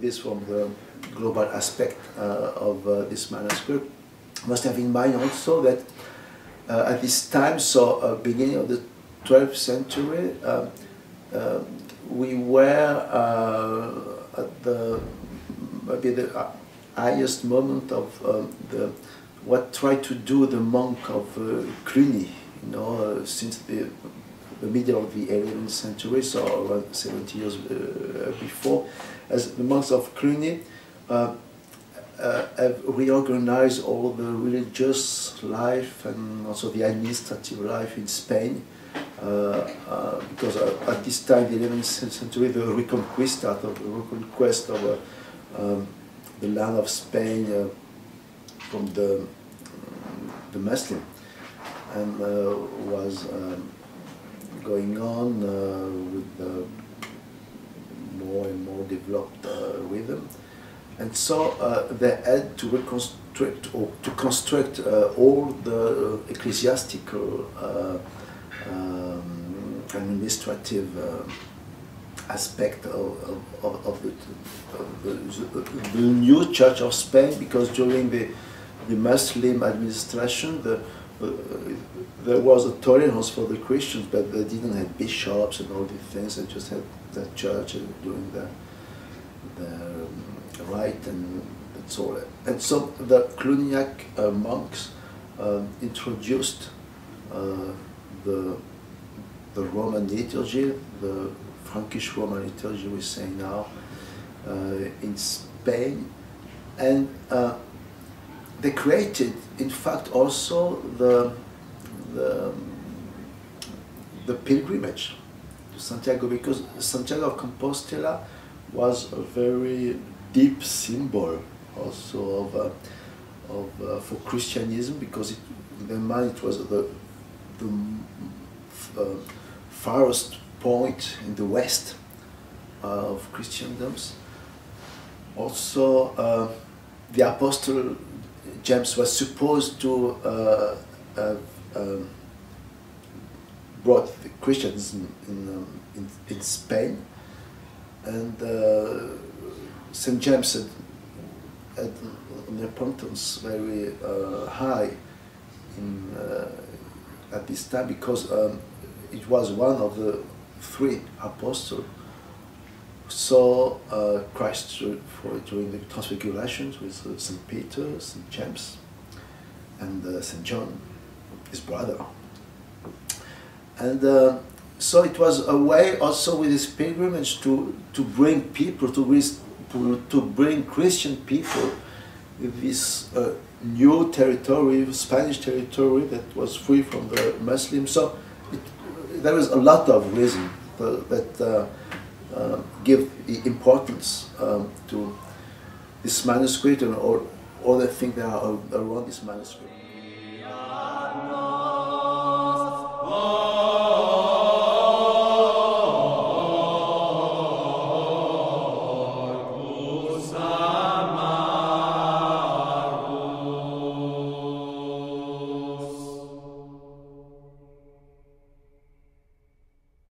this from the global aspect uh, of uh, this manuscript. Must have in mind also that uh, at this time, so beginning of the 12th century, uh, uh, we were at the maybe the highest moment of um, the what tried to do the monk of uh, Cluny, you know, uh, since the the middle of the 11th century, so around 70 years uh, before, as the monks of Cluny uh, uh, have reorganized all the religious life and also the administrative life in Spain. Uh, uh, because at this time, the 11th century, the Reconquista, the reconquest of uh, um, the land of Spain from the, the Muslim, and uh, was um, going on uh, with more and more developed uh, rhythm. And so uh, they had to reconstruct or to construct all the ecclesiastical um, administrative aspect of, of, of, the, of the, new Church of Spain because during the, the Muslim administration the, there was a tolerance for the Christians but they didn't have bishops and all these things they just had the church doing the, the um, rite and that's all. And so the Cluniac uh, monks um, introduced uh, the the Roman liturgy, the Frankish Roman liturgy we say now, uh, in Spain, and uh, they created, in fact, also the the, the pilgrimage to Santiago because Santiago of Compostela was a very deep symbol also of, uh, of uh, for Christianism because it, in their mind it was the, the uh, farthest point in the west of Christendoms. Also, uh, the apostle James was supposed to uh, have um, brought Christianism in, um, in, in Spain, and uh, St. James had, had an importance very uh, high in, uh, at this time because um, it was one of the three apostles saw uh, Christ for, during the transfigurations with uh, St. Peter, St. James, and uh, St. John, his brother. And uh, so it was a way also with his pilgrimage to, to bring people, to, to, bring Christian people this uh, new territory, Spanish territory that was free from the Muslims. So it, was a lot of reason that uh, uh, give importance um, to this manuscript and all, all the things that are around this manuscript. Oh,